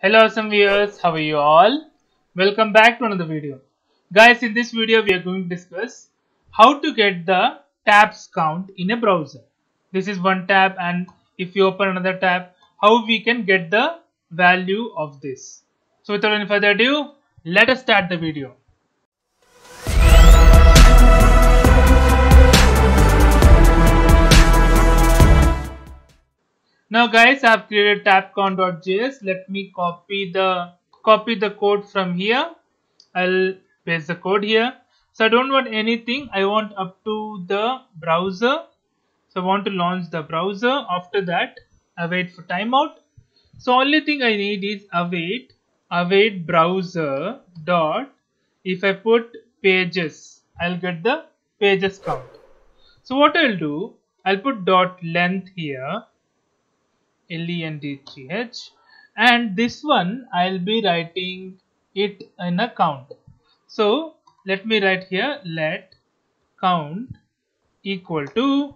Hello awesome viewers, how are you all? Welcome back to another video. Guys, in this video we are going to discuss how to get the tabs count in a browser. This is one tab and if you open another tab, how we can get the value of this. So without any further ado, let us start the video. Now guys, I have created tabcount.js. Let me copy the copy the code from here. I'll paste the code here. So I don't want anything. I want up to the browser. So I want to launch the browser. After that, await for timeout. So only thing I need is await await browser dot. If I put pages, I'll get the pages count. So what I'll do, I'll put dot length here L-E-N-D-T-H and this one I'll be writing it in a count. So let me write here let count equal to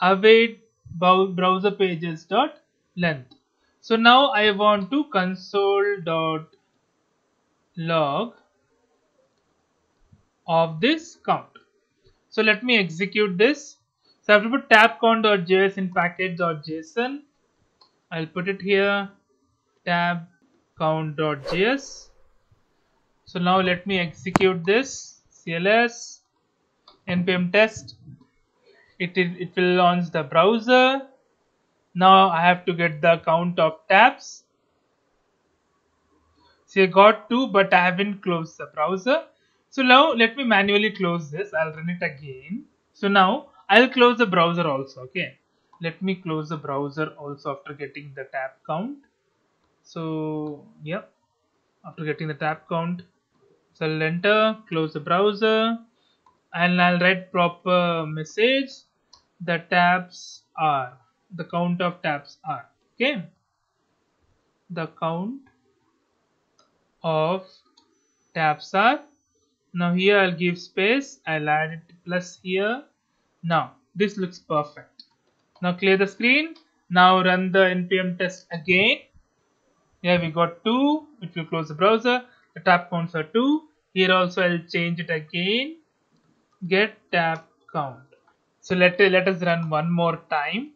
await browser pages dot length. So now I want to console dot log of this count. So let me execute this. So I have to put tab count.js in package.json I'll put it here. Tab count.js so now let me execute this. Cls npm test. It, it, it will launch the browser. Now I have to get the count of tabs. See I got two but I haven't closed the browser. So now let me manually close this. I'll run it again. So now I'll close the browser also okay let me close the browser also after getting the tab count. So yeah after getting the tab count so I'll enter close the browser and I'll write proper message the tabs are the count of tabs are okay? The count of tabs are now here I'll give space I'll add it plus here. Now this looks perfect now clear the screen. Now run the npm test again. Here we got 2. It will close the browser. The tab counts are 2. Here also I'll change it again. Get tab count. So let, let us run one more time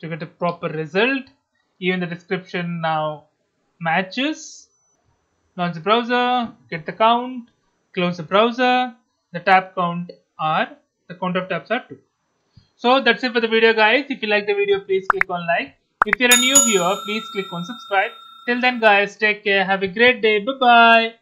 to get a proper result. Even the description now matches. Launch the browser, get the count, close the browser. The tab count are, the count of tabs are 2. So that's it for the video guys. If you like the video, please click on like. If you're a new viewer, please click on subscribe. Till then guys, take care. Have a great day. Bye-bye.